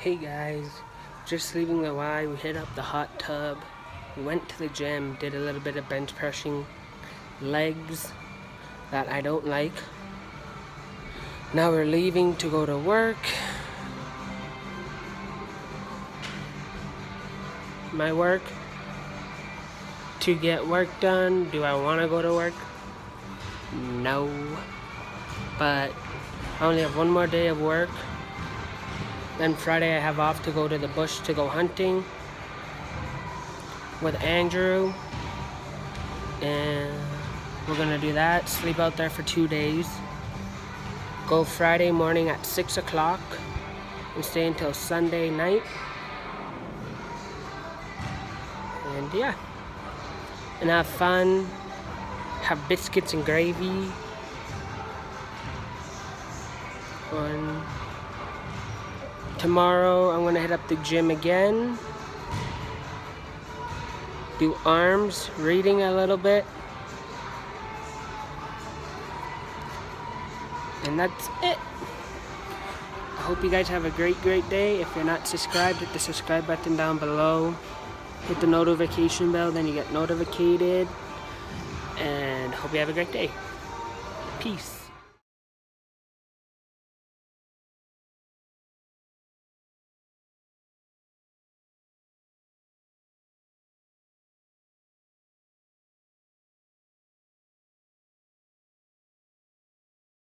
Hey guys, just leaving the Y, we hit up the hot tub, we went to the gym, did a little bit of bench pressing, legs that I don't like. Now we're leaving to go to work. My work to get work done. Do I want to go to work? No. But I only have one more day of work. Then Friday I have off to go to the bush to go hunting with Andrew. And we're gonna do that, sleep out there for two days. Go Friday morning at six o'clock and stay until Sunday night. And yeah, and have fun, have biscuits and gravy. On tomorrow, I'm gonna hit up the gym again. Do arms, reading a little bit. And that's it. I hope you guys have a great, great day. If you're not subscribed, hit the subscribe button down below. Hit the notification bell, then you get notified. And hope you have a great day. Peace.